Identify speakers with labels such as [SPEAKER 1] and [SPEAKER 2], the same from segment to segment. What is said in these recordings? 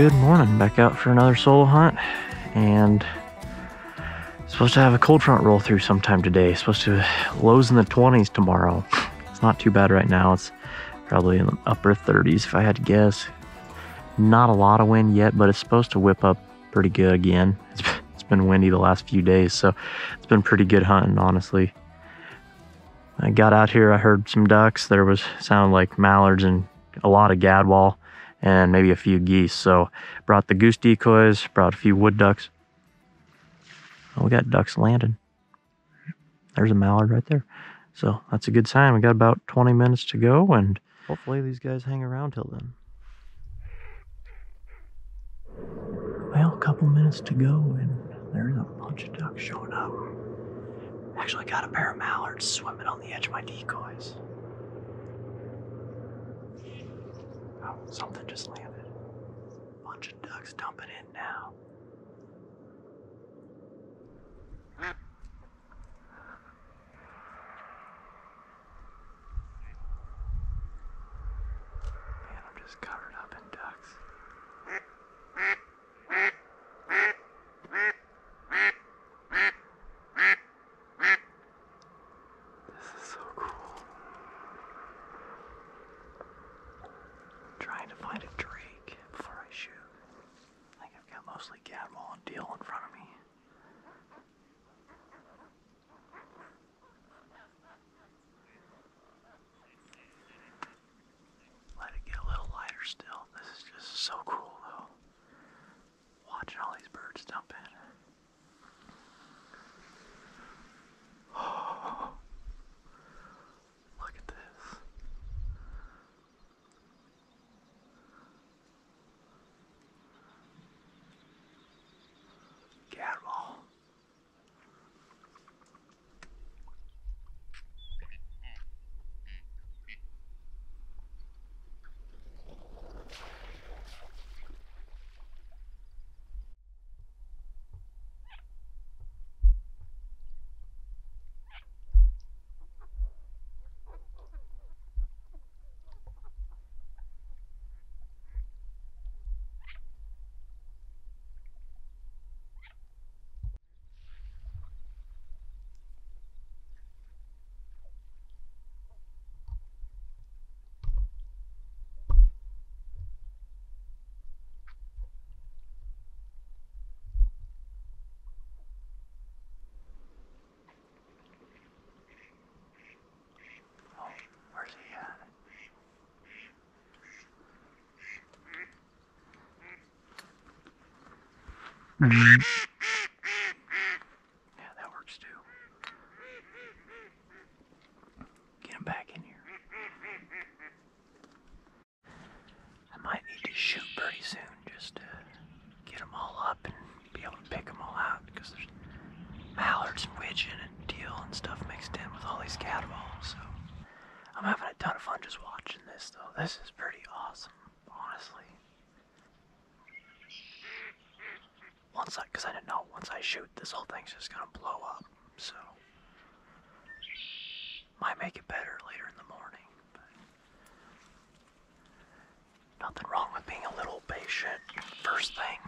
[SPEAKER 1] Good morning. Back out for another solo hunt. And supposed to have a cold front roll through sometime today. Supposed to lows in the 20s tomorrow. It's not too bad right now. It's probably in the upper 30s if I had to guess. Not a lot of wind yet, but it's supposed to whip up pretty good again. It's, it's been windy the last few days, so it's been pretty good hunting, honestly. I got out here, I heard some ducks. There was sound like mallards and a lot of gadwall and maybe a few geese. So brought the goose decoys, brought a few wood ducks. Oh, we got ducks landing. There's a mallard right there. So that's a good sign. We got about 20 minutes to go and hopefully these guys hang around till then. Well, a couple minutes to go and there's a bunch of ducks showing up. Actually got a pair of mallards swimming on the edge of my decoys. Something just landed. Bunch of ducks dumping in now. Yeah, that works too. Get him back in here. I might need to shoot pretty soon just to get them all up and be able to pick them all out because there's mallards and widgeon and teal and stuff mixed in with all these gadwalls. So I'm having a ton of fun just watching this though. This is pretty awesome, honestly. Once I, because I didn't know once I shoot, this whole thing's just gonna blow up. So might make it better later in the morning. But nothing wrong with being a little patient. First thing.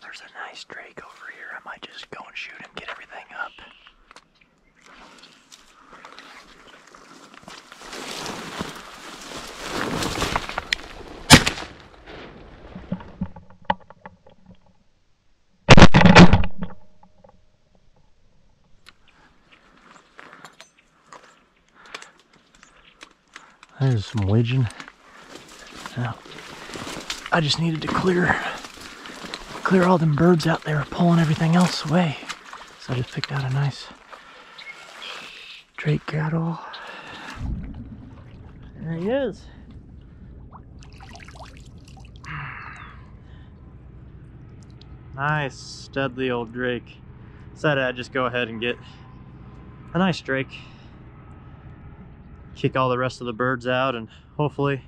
[SPEAKER 1] There's a nice drake over here. I might just go and shoot him, get everything up. There's some widgeon. Now, I just needed to clear clear all them birds out there pulling everything else away. So I just picked out a nice Drake gadwall. There he is. Nice, studly old Drake. Decided I'd just go ahead and get a nice Drake. Kick all the rest of the birds out and hopefully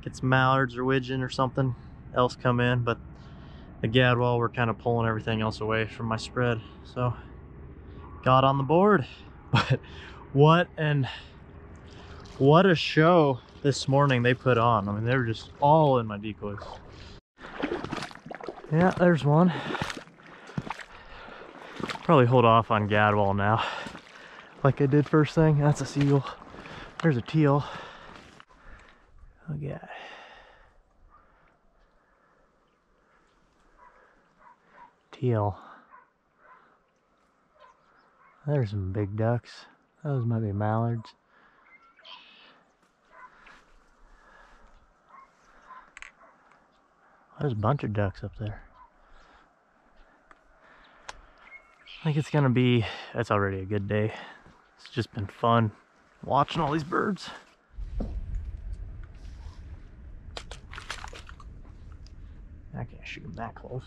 [SPEAKER 1] get some mallards or widgeon or something else come in. But the gadwall we're kind of pulling everything else away from my spread. So got on the board. But what and what a show this morning they put on. I mean, they were just all in my decoys. Yeah, there's one. Probably hold off on gadwall now. Like I did first thing. That's a teal. There's a teal. Look at Teal. There's some big ducks. Those might be mallards. There's a bunch of ducks up there. I think it's gonna be, that's already a good day. It's just been fun watching all these birds. I can't shoot them that close.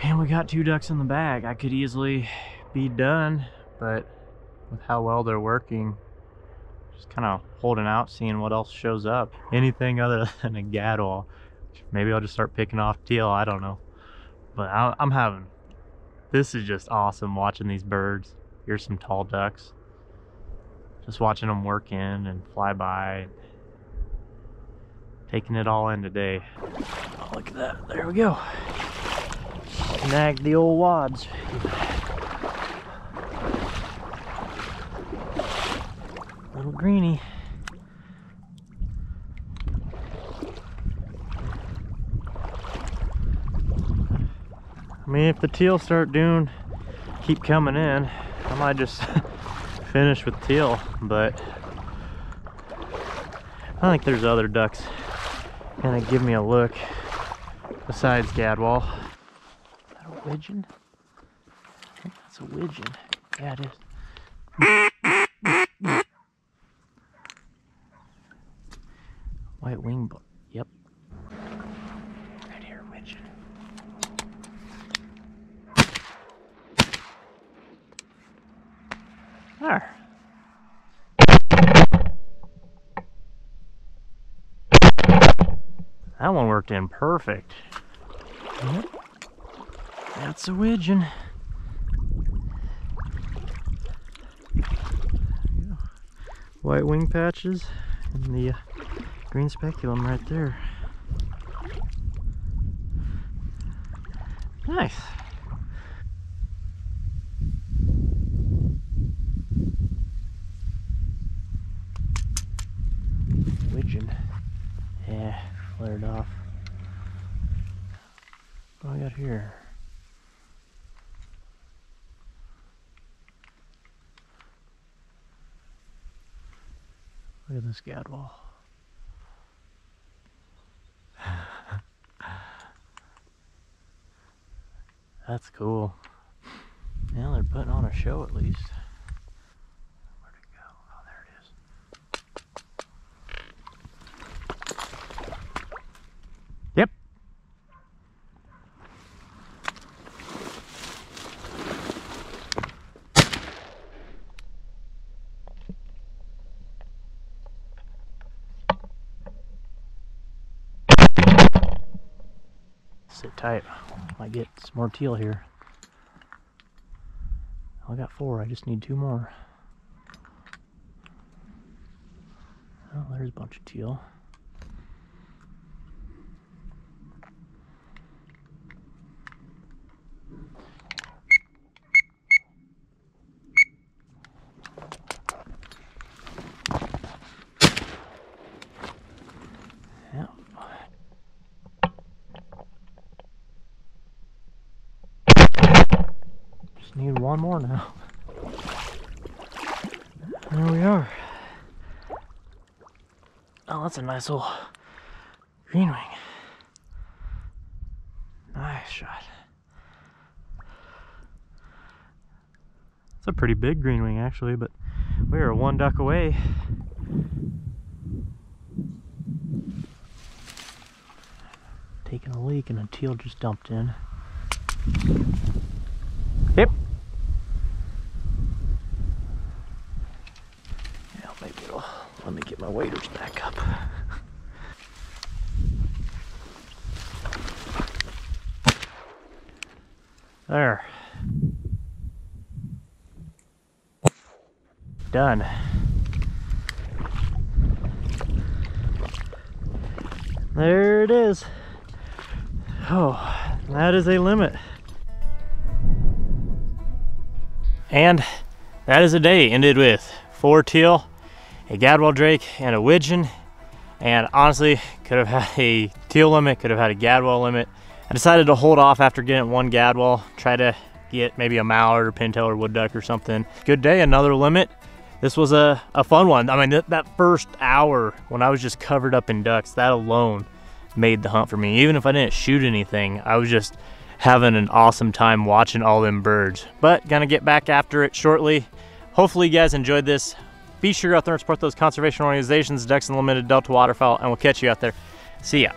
[SPEAKER 1] And we got two ducks in the bag. I could easily be done, but with how well they're working, just kind of holding out, seeing what else shows up. Anything other than a gadwall. Maybe I'll just start picking off teal, I don't know. But I'm having, this is just awesome watching these birds. Here's some tall ducks. Just watching them work in and fly by. Taking it all in today. Oh, look at that. There we go. Snagged the old wads. Little greenie. I mean, if the teal start doing, keep coming in, I might just finish with teal, but I think there's other ducks gonna give me a look besides Gadwall. Is that a widgeon? I think that's a widgeon. Yeah, it is. White wing, yep. Right here, widgeon. There. That one worked in perfect. Yep. That's a widgeon. White wing patches and the uh, green speculum right there. Nice. Widgeon. Yeah, flared off. What do I got here? Look at this gadwall. That's cool. Yeah, they're putting on a show at least. Where'd go? Oh, there it is. Yep. Sit tight. Might get some more teal here. I got four. I just need two more. Oh, there's a bunch of teal. Yeah. Just need one more now. There we are. Oh, that's a nice little green wing. Nice shot. It's a pretty big green wing actually, but we are one duck away. Taking a leak and a teal just dumped in. Yep. Get my waders back up. There. Done. There it is. Oh, that is a limit. And that is a day ended with four teal, a gadwall drake, and a widgeon. And honestly, could have had a teal limit, could have had a gadwall limit. I decided to hold off after getting one gadwall, try to get maybe a mallard or pintail or wood duck or something. Good day, another limit. This was a, a fun one. I mean, th that first hour when I was just covered up in ducks, that alone made the hunt for me. Even if I didn't shoot anything, I was just having an awesome time watching all them birds. But gonna get back after it shortly. Hopefully you guys enjoyed this. Be sure you're out there and support those conservation organizations, Ducks Unlimited, Delta Waterfowl, and we'll catch you out there. See ya.